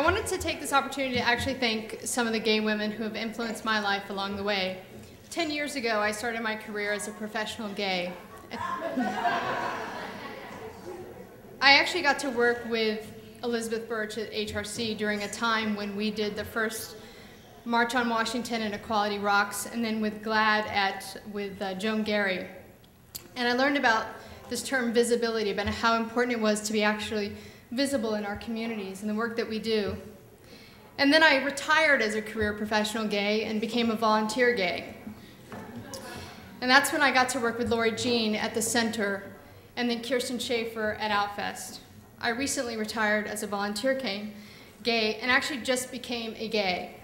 I wanted to take this opportunity to actually thank some of the gay women who have influenced my life along the way. Ten years ago, I started my career as a professional gay. I actually got to work with Elizabeth Birch at HRC during a time when we did the first March on Washington and Equality Rocks, and then with GLAAD at, with uh, Joan Garry. And I learned about this term visibility, about how important it was to be actually visible in our communities and the work that we do. And then I retired as a career professional gay and became a volunteer gay. And that's when I got to work with Lorri Jean at the center and then Kirsten Schaffer at Outfest. I recently retired as a volunteer gay and actually just became a gay.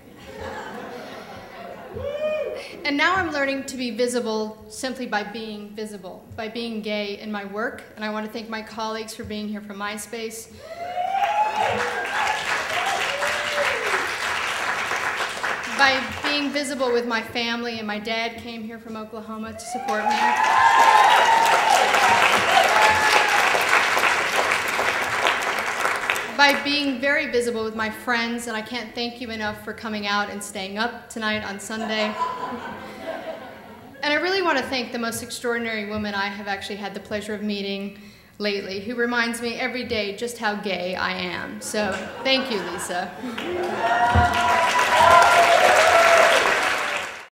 And now I'm learning to be visible simply by being visible, by being gay in my work. And I want to thank my colleagues for being here from MySpace. by being visible with my family, and my dad came here from Oklahoma to support me. By being very visible with my friends, and I can't thank you enough for coming out and staying up tonight on Sunday. and I really want to thank the most extraordinary woman I have actually had the pleasure of meeting lately, who reminds me every day just how gay I am. So thank you, Lisa.